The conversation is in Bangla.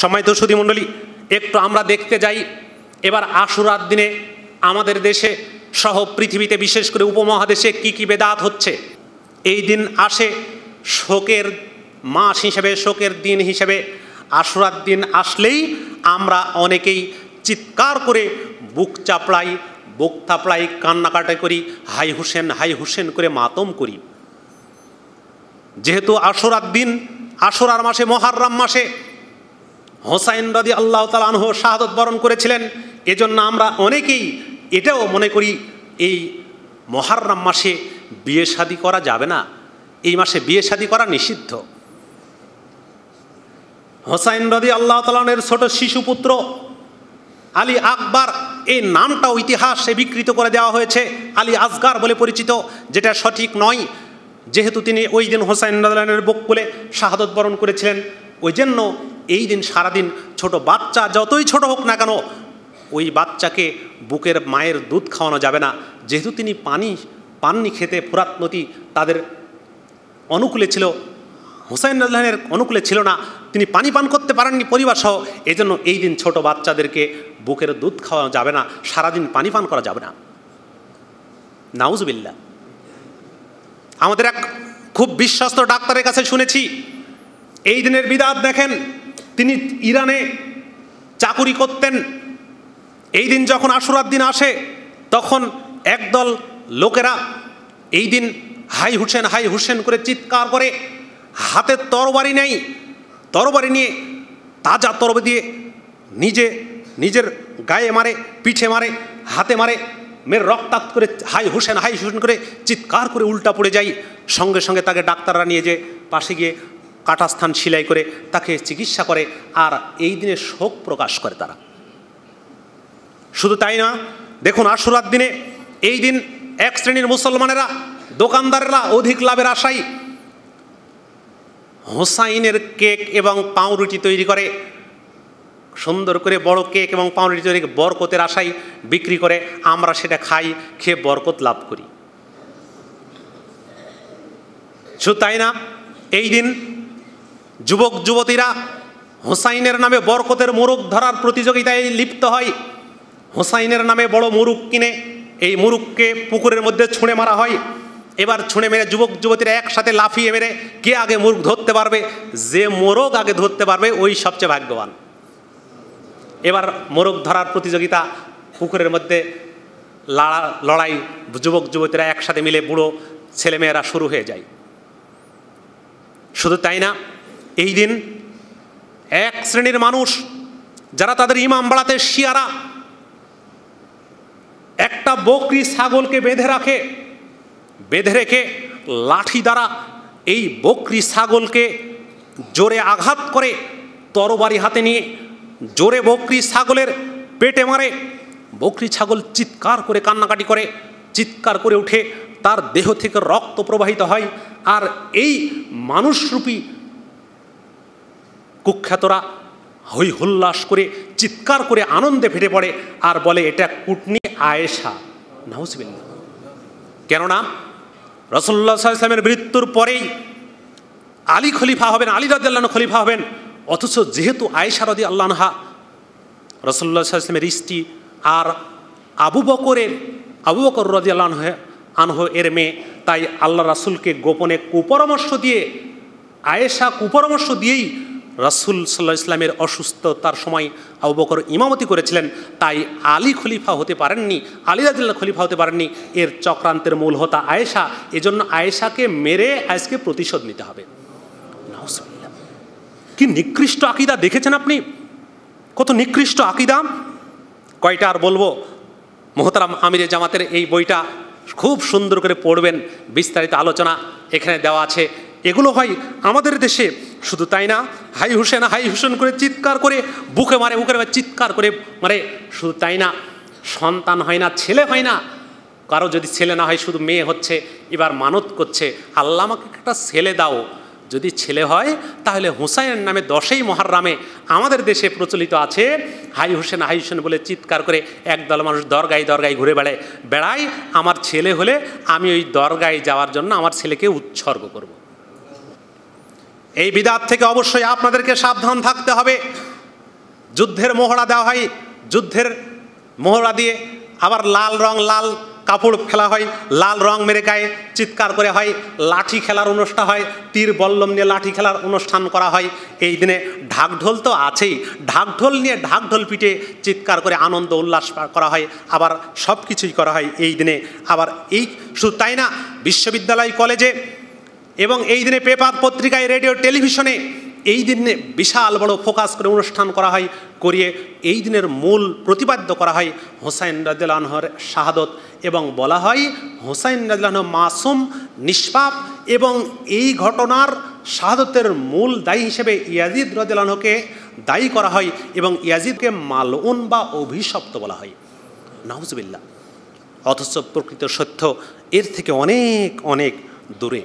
সম্মানিত সুদী মণ্ডলী, একটু আমরা দেখতে যাই। এবার আশুরার দিনে আমাদের দেশে সহ পৃথিবীতে বিশেষ করে উপমহাদেশে কি কি বেদাত হচ্ছে? এই দিন আসে শোকের মাস হিসেবে, শোকের দিন হিসেবে। আশুরার দিন আসলেই আমরা অনেকেই চিৎকার করে বুক চাপড়াই, বুক থাপড়াই, কান্নাকাটা করি, হাই হুসেন হাই হুসেন করে মাতম করি। যেহেতু আশুরার দিন, আশুরার মাসে, মহারম মাসে হোসাইন রাদি আল্লাহ তালানহ শাহাদত বরণ করেছিলেন। এজন্য আমরা অনেকেই এটাও মনে করি, এই মহারম মাসে বিয়ে শাদি করা যাবে না। এই মাসে বিয়ে শাদি করা নিষিদ্ধ। হোসাইন রদি আল্লাহ তালানের ছোট শিশুপুত্র আলী আকবর, এই নামটাও ইতিহাসে বিকৃত করে দেওয়া হয়েছে। আলী আজগার বলে পরিচিত, যেটা সঠিক নয়। যেহেতু তিনি ওই দিন হোসাইন রাদানের বুক বলে শাহাদত বরণ করেছিলেন, ওই জন্য এই দিন সারাদিন ছোট বাচ্চা যতই ছোট হোক না কেন, ওই বাচ্চাকে বুকের মায়ের দুধ খাওয়ানো যাবে না। যেহেতু তিনি পানি, পাননি খেতে, ফুরাত নদী তাদের অনুকূলে ছিল, হুসাইন রাজলানের অনুকূলে ছিল না। তিনি পানি পান করতে পারেননি পরিবার সহ। এই জন্য এই দিন ছোট বাচ্চাদেরকে বুকের দুধ খাওয়ানো যাবে না, সারাদিন পানি পান করা যাবে না। নাউজবিল্লা আমাদের এক খুব বিশ্বস্ত ডাক্তারের কাছে শুনেছি, এই দিনের বিদাত দেখেন তিনি ইরানে চাকুরি করতেন। এই দিন যখন আশুরার দিন আসে, তখন একদল লোকেরা এই দিন হাই হুসেন হাই হুসেন করে চিৎকার করে, হাতে তরবারি নেই, তরবারি নিয়ে তাজা তরবারি দিয়ে নিজে, নিজের গায়ে মারে, পিঠে মারে, হাতে মারে মেয়ের রক্তাক্ত করে হাই হুসেন হাই হুসেন করে চিৎকার করে উল্টা পড়ে যাই সঙ্গে সঙ্গে তাকে ডাক্তাররা নিয়ে যে পাশে গিয়ে কাটাস্থান সিলাই করে তাকে চিকিৎসা করে আর এই দিনে শোক প্রকাশ করে তারা। শুধু তাই না, দেখুন আশুরার দিনে এই দিন এক শ্রেণির মুসলমানেরা, দোকানদারেরা অধিক লাভের আশায় হোসাইনের কেক এবং পাউরুটি তৈরি করে, সুন্দর করে বড় কেক এবং পাউরুটি তৈরি বরকতের আশায় বিক্রি করে, আমরা সেটা খাই, খেয়ে বরকত লাভ করি। শুধু তাই না, এই দিন যুবক, যুবতীরা, হোসাইনের নামে বরকতের মুরুখ ধরার প্রতিযোগিতায় লিপ্ত হয়। হোসাইনের নামে বড় মুরুখ কিনে এই মুরুখকে পুকুরের মধ্যে ছুঁড়ে মারা হয়। এবার ছুঁড়ে মেরে যুবক, যুবতীরা একসাথে লাফিয়ে মেরে কে আগে মুরুখ ধরতে পারবে, যে মোরগ আগে ধরতে পারবে, ওই সবচেয়ে ভাগ্যবান। এবার মোরগ ধরার প্রতিযোগিতা পুকুরের মধ্যে লড়া, লড়াই, যুবক, যুবতীরা একসাথে মিলে বুড়ো ছেলেমেয়েরা শুরু হয়ে যায়। শুধু তাই না এই দিন এক শ্রেণির মানুষ যারা তাদের ইমাম বাড়াতে শিয়ারা, একটা বকরি ছাগলকে বেঁধে রাখে, বেঁধে রেখে লাঠি দ্বারা এই বকরি ছাগলকে জোরে আঘাত করে, তরবারি হাতে নিয়ে জোরে বকরি ছাগলের পেটে মারে, বকরি ছাগল চিৎকার করে কান্নাকাটি করে, চিৎকার করে উঠে তার দেহ থেকে রক্ত প্রবাহিত হয়, আর এই মানুষরূপী কুখ্যাতরা হই হুল্লাস করে, চিৎকার করে আনন্দে ফেটে পড়ে আর বলে, এটা কুটনি আয়েশা। নাউজবিল্লা কেননা রসল্লা ইসলামের মৃত্যুর পরেই আলী খলিফা হবেন, আলী রাজ্লাহ খলিফা হবেন। অথচ যেহেতু আয়েশা রদি আল্লাহা রসল্লা ইসলামের স্ত্রী আর আবু বকরের, আবু বকর রদি আল্লাহ আনহ এর মেয়ে, তাই আল্লাহ রাসুলকে গোপনে কুপরামর্শ দিয়ে, আয়েশা কুপরামর্শ দিয়েই রাসুল সাল্লাহ ইসলামের অসুস্থতার সময় আবু বকর ইমামতি করেছিলেন, তাই আলী খলিফা হতে পারেননি, আলী রাজিল্লা খলিফা হতে পারেননি। এর চক্রান্তের মূল হতা আয়েশা। এজন্য আয়েশাকে মেরে আজকে প্রতিশোধ নিতে হবে। কি নিকৃষ্ট আকিদা দেখেছেন আপনি? কত নিকৃষ্ট আকিদা। কয়টা আর বলব? মোহতারাম আমিরে জামাতের এই বইটা খুব সুন্দর করে পড়বেন, বিস্তারিত আলোচনা এখানে দেওয়া আছে। এগুলো হয় আমাদের দেশে শুধু তাই না, হাই হুসেন হাই হুসেন করে চিৎকার করে বুকে মারে বুকে মারে চিৎকার করে মারে। শুধু তাই না, সন্তান হয় না, ছেলে হয় না। কারও যদি ছেলে না হয়, শুধু মেয়ে হচ্ছে, এবার মানত করছে। আল্লাহ আমাকে একটা ছেলে দাও। যদি ছেলে হয়, তাহলে হুসাইনের নামে দশই মহারামে আমাদের দেশে প্রচলিত আছে। হাই হোসেন হাই হোসেন বলে চিৎকার করে একদল মানুষ দরগায় দরগায় ঘুরে বেড়ায়। বেড়াই, আমার ছেলে হলে আমি ওই দরগায় যাওয়ার জন্য আমার ছেলেকে উৎসর্গ করব। এই বিদাত থেকে অবশ্যই আপনাদেরকে সাবধান থাকতে হবে। যুদ্ধের মোহরা দেওয়া হয়। যুদ্ধের মোহরা দিয়ে আবার লাল রং, লাল কাপড় ফেলা হয়। লাল রং মেরে গায়ে চিৎকার করে হয়। লাঠি খেলার অনুষ্ঠান হয়। তীর বল্লম নিয়ে লাঠি খেলার অনুষ্ঠান করা হয়। এই দিনে ঢাকঢোল তো আছেই। ঢাকঢোল নিয়ে ঢাকঢোল পিটে চিৎকার করে আনন্দ, উল্লাস করা হয়। আবার সব কিছুই করা হয়। এই দিনে আবার এই, শুধু তাই না, বিশ্ববিদ্যালয় কলেজে এবং এই দিনে পেপার পত্রিকায় রেডিও টেলিভিশনে এই দিনে বিশাল বড় ফোকাস করে অনুষ্ঠান করা হয়, করিয়ে এই দিনের মূল প্রতিপাদ্য করা হয় হোসাইন রাজুল্লাহর শাহাদত এবং বলা হয় হোসাইন রাজুল্লাহ মাসুম, নিষ্পাপ এবং এই ঘটনার শাহাদতের মূল দায়ী হিসেবে ইয়াজিদ রাজুল্লাহকে দায়ী করা হয় এবং ইয়াজিদকে মালউন বা অভিশপ্ত বলা হয়। নাহুজবিল্লা অথচ প্রকৃত সত্য এর থেকে অনেক অনেক দূরে।